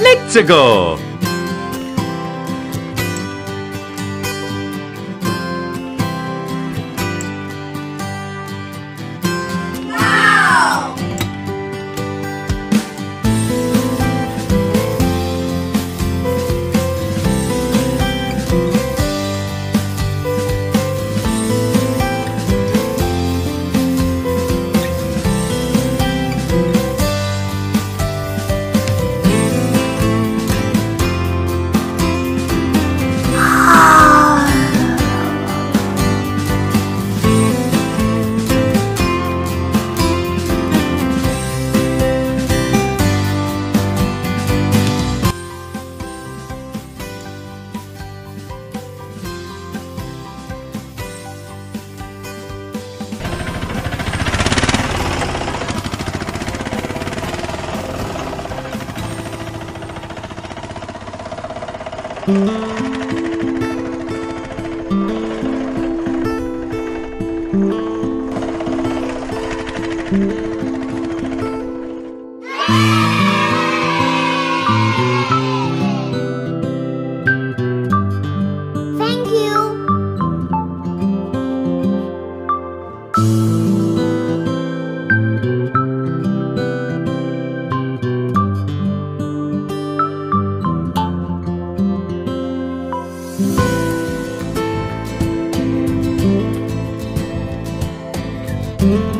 Let's go! Thank Thank